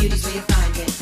beauty's where you find it.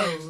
Got